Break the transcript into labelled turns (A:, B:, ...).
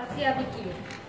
A: Passear biquíni.